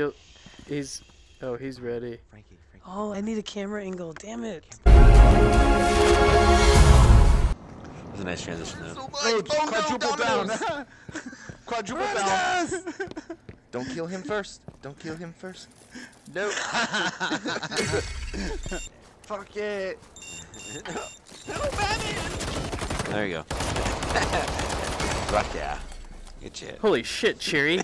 He'll- He's. Oh, he's ready. Frankie, Frankie. Oh, I need a camera angle. Damn it. That's a nice transition though. Oh, quadruple down. quadruple down. Don't kill him first. Don't kill him first. No. Fuck it. No, Batman. There you go. Rock yeah. Good shit. Holy shit, Cherry.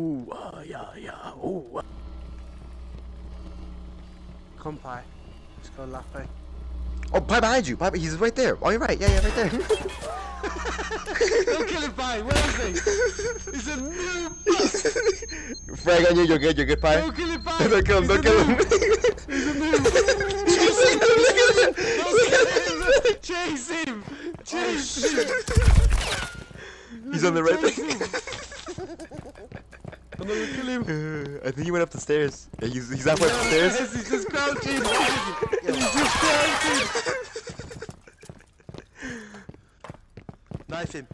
Ooh, ah, yeah, yeah, ooh. ah. Come pie. Let's go left way. Oh, pie behind you. Pie, he's right there. On your right. Yeah, yeah, right there. Don't kill him, pie. Where is he? He's a noob. Frag on you. You're good. You're good, pie. Don't kill him, pie. Don't kill him. Don't kill him. He's a noob. Chase him. Chase him. He's on the right thing. Gonna kill him. I think he went up the stairs. Yeah, he's he's halfway up the stairs. Yes, he's just crouching. He's just crouching. Knife him.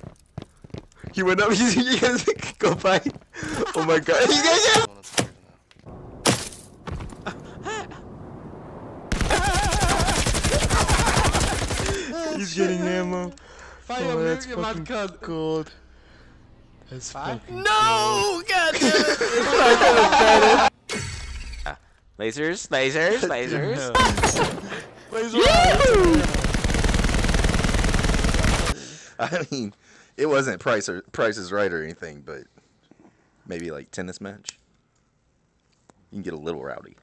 He went up. He's he goes, go by. Oh my god. He's gonna He's getting ammo. Fire Oh, that's fucking cunt. Gold. That's Pie? No! God damn it! Lasers, lasers, lasers. I mean, it wasn't Price or Price is Right or anything, but maybe like tennis match. You can get a little rowdy.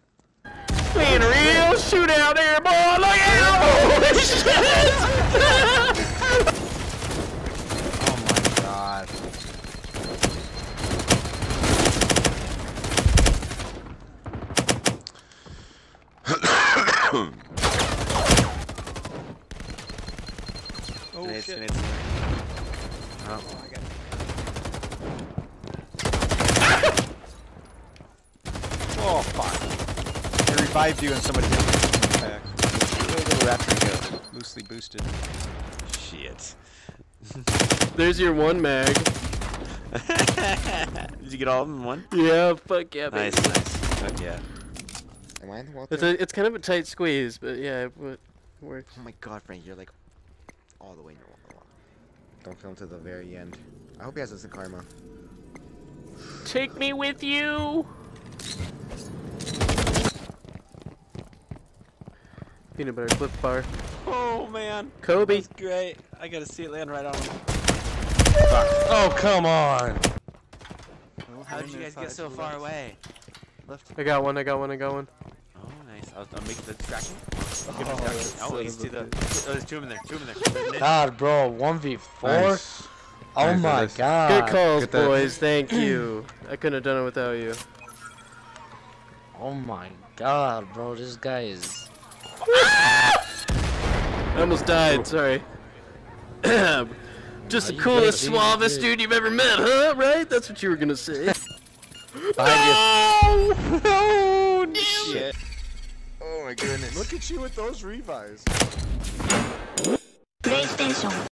Being a real shootout there, boy! Look at him! Oh my god. Oh, it's, shit. It's, oh. Oh fuck. They revived you and somebody else. you. back. Little raptor go. Loosely boosted. Shit. There's your one mag. Did you get all of them in one? Yeah, fuck yeah, baby. Nice, nice. Fuck yeah. Am I in the It's, a, it's kind of a tight squeeze, but yeah, it, wo- it works. Oh my god, Frank, you're like all the way in your wall. Don't come to the very end. I hope he has this in karma. Take me with you! Peanut butter clip bar. Oh man. Kobe. That's great. I gotta see it land right on him. Oh come on. How did you guys get so far away? Left. I got one, I got one, I got one. Oh, nice. I'll, I'll make the distraction. Oh, Give him distraction. Oh, son he's to the. Oh, there's two of them there. Two of them there. They're God, bro, one v four. Nice. Oh Nice, my nice. god. Good calls, get that. boys. Thank you. I couldn't have done it without you. Oh my god, bro, this guy is. I almost died, sorry. Just the coolest, good, suavest dude you've ever met, huh? Right? That's what you were gonna say. Behind no! you. No! Shit. Oh my goodness. Look at you with those revives. PlayStation.